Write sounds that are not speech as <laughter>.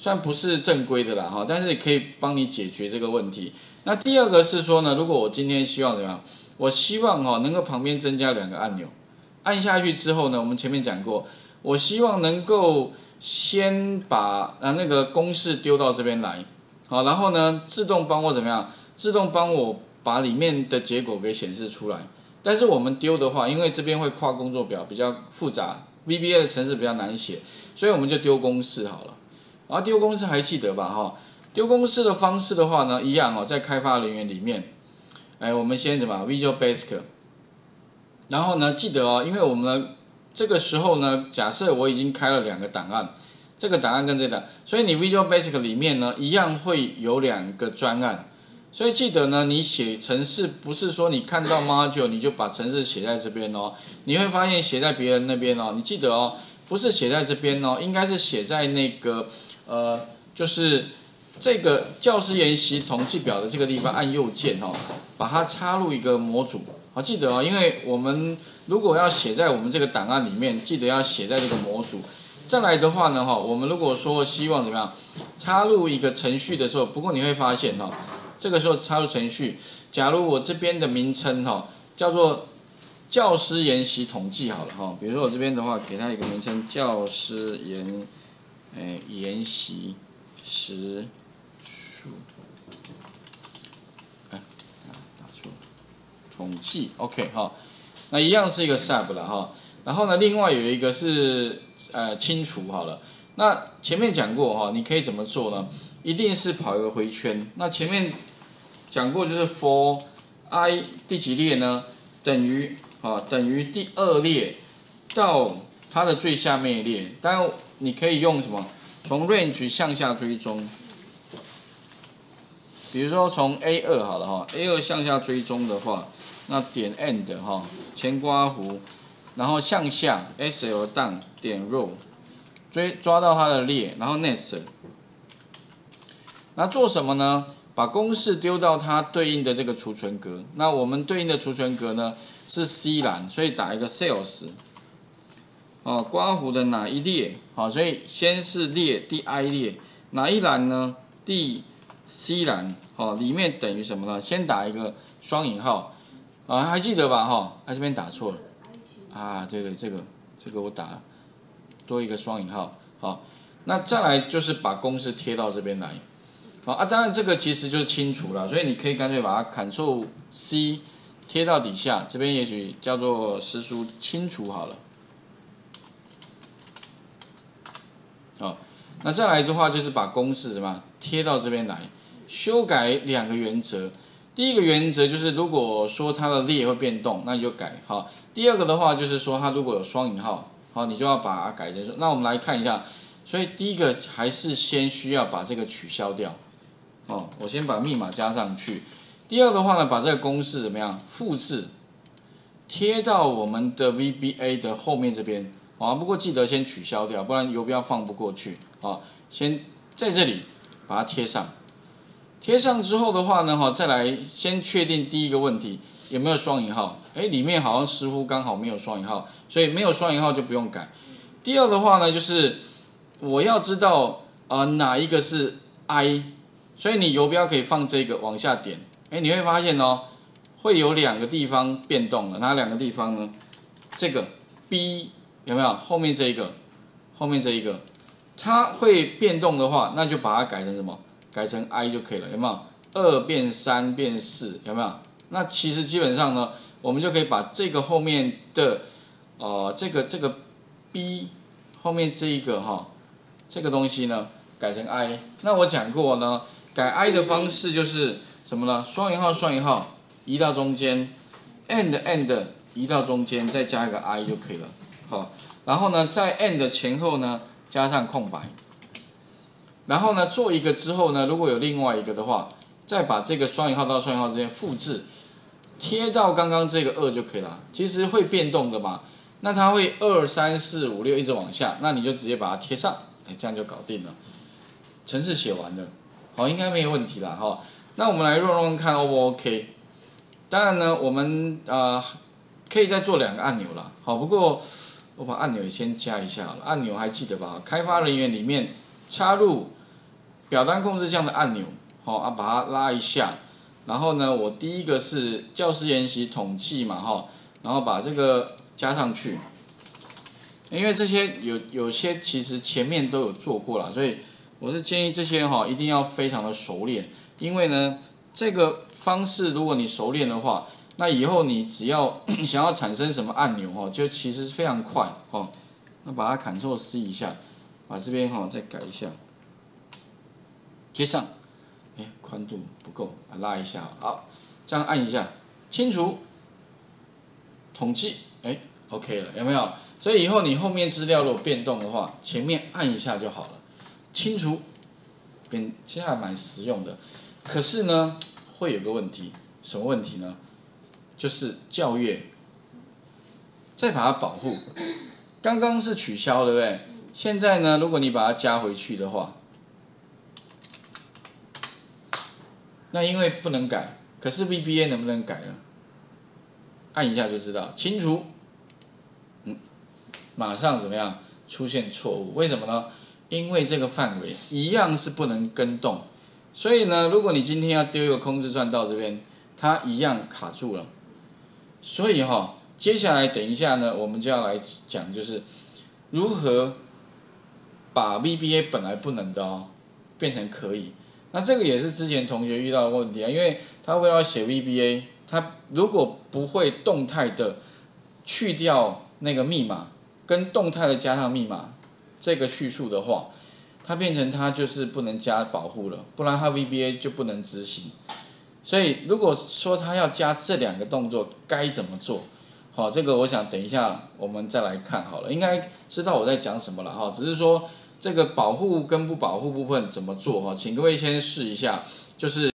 虽然不是正规的啦哈，但是可以帮你解决这个问题。那第二个是说呢，如果我今天希望怎么样？我希望哈能够旁边增加两个按钮，按下去之后呢，我们前面讲过，我希望能够先把啊那个公式丢到这边来，好，然后呢自动帮我怎么样？自动帮我把里面的结果给显示出来。但是我们丢的话，因为这边会跨工作表比较复杂，VBA 的程式比较难写，所以我们就丢公式好了。然后丢公式还记得吧？哈，丢公式的方式的话呢，一样哦，在开发人员里面。哎，我们先怎么 Visual Basic，然后呢，记得哦，因为我们这个时候呢，假设我已经开了两个档案，这个档案跟这档，所以你 Visual Basic 里面呢，一样会有两个专案，所以记得呢，你写程式不是说你看到 Module 你就把程式写在这边哦，你会发现写在别人那边哦，你记得哦，不是写在这边哦，应该是写在那个呃，就是。这个教师研习统计表的这个地方按右键哦，把它插入一个模组，好记得哦，因为我们如果要写在我们这个档案里面，记得要写在这个模组。再来的话呢哈，我们如果说希望怎么样插入一个程序的时候，不过你会发现哈，这个时候插入程序，假如我这边的名称哈叫做教师研习统计好了哈，比如说我这边的话给它一个名称教师研哎研习时。哎，打错，统计，OK 哈，那一样是一个 sub 了哈，然后呢，另外有一个是呃清除好了，那前面讲过哈，你可以怎么做呢？一定是跑一个回圈，那前面讲过就是 for i 第几列呢？等于啊等于第二列到它的最下面一列，当然你可以用什么？从 range 向下追踪。比如说从 A 二好了哈，A 二向下追踪的话，那点 end 哈，前刮弧，然后向下 SL 档点 row，追抓到它的列，然后 next，那做什么呢？把公式丢到它对应的这个储存格，那我们对应的储存格呢是 C 栏，所以打一个 sales，哦，刮胡的哪一列？好，所以先是列第 I 列，哪一栏呢？第 C 栏，哦，里面等于什么呢？先打一个双引号，啊，还记得吧？哈，在这边打错了，啊，对对，这个这个我打多一个双引号，好，那再来就是把公式贴到这边来，好啊，当然这个其实就是清除了，所以你可以干脆把它 Ctrl C 贴到底下，这边也许叫做实数清除好了，好，那再来的话就是把公式什么贴到这边来。修改两个原则，第一个原则就是如果说它的列会变动，那你就改好。第二个的话就是说它如果有双引号，好，你就要把它改成。那我们来看一下，所以第一个还是先需要把这个取消掉，哦，我先把密码加上去。第二的话呢，把这个公式怎么样复制，贴到我们的 VBA 的后面这边，啊，不过记得先取消掉，不然游标放不过去，啊，先在这里把它贴上。贴上之后的话呢，哈，再来先确定第一个问题有没有双引号，哎，里面好像似乎刚好没有双引号，所以没有双引号就不用改。第二的话呢，就是我要知道啊哪一个是 I，所以你游标可以放这个往下点，哎，你会发现哦，会有两个地方变动了，哪两个地方呢？这个 B 有没有后面这一个，后面这一个，它会变动的话，那就把它改成什么？改成 i 就可以了，有没有？二变三变四，有没有？那其实基本上呢，我们就可以把这个后面的，呃，这个这个 b 后面这一个哈，这个东西呢，改成 i。那我讲过呢，改 i 的方式就是什么呢？双引号双引号移到中间，and and 移到中间，再加一个 i 就可以了。好，然后呢，在 and 前后呢，加上空白。然后呢，做一个之后呢，如果有另外一个的话，再把这个双引号到双引号之间复制，贴到刚刚这个二就可以了。其实会变动的嘛，那它会二三四五六一直往下，那你就直接把它贴上，哎，这样就搞定了。程式写完了，好，应该没有问题了哈。那我们来用用看，O 不 OK？当然呢，我们呃可以再做两个按钮了，好，不过我把按钮先加一下，按钮还记得吧？开发人员里面插入。表单控制这样的按钮，好啊，把它拉一下，然后呢，我第一个是教师研习统计嘛，哈，然后把这个加上去，因为这些有有些其实前面都有做过了，所以我是建议这些哈一定要非常的熟练，因为呢这个方式如果你熟练的话，那以后你只要 <clears throat> 想要产生什么按钮哦，就其实非常快哦。那把它 Ctrl C 一下，把这边哈再改一下，贴上，哎，宽度不够，拉一下，好，这样按一下，清除，统计，哎，OK 了，有没有？所以以后你后面资料如果变动的话，前面按一下就好了，清除，变，其实还蛮实用的。可是呢，会有个问题，什么问题呢？就是教育，再把它保护。刚刚是取消，对不对？现在呢，如果你把它加回去的话，那因为不能改，可是 VBA 能不能改呢？按一下就知道，清除，嗯，马上怎么样出现错误？为什么呢？因为这个范围一样是不能跟动，所以呢，如果你今天要丢一个空字串到这边，它一样卡住了。所以哈，接下来等一下呢，我们就要来讲，就是如何把 VBA 本来不能的哦，变成可以。那这个也是之前同学遇到的问题啊，因为他为了写 VBA，他如果不会动态的去掉那个密码，跟动态的加上密码这个叙述的话，它变成它就是不能加保护了，不然它 VBA 就不能执行。所以，如果说他要加这两个动作，该怎么做？好，这个我想等一下我们再来看好了，应该知道我在讲什么了哈。只是说这个保护跟不保护部分怎么做哈，请各位先试一下，就是。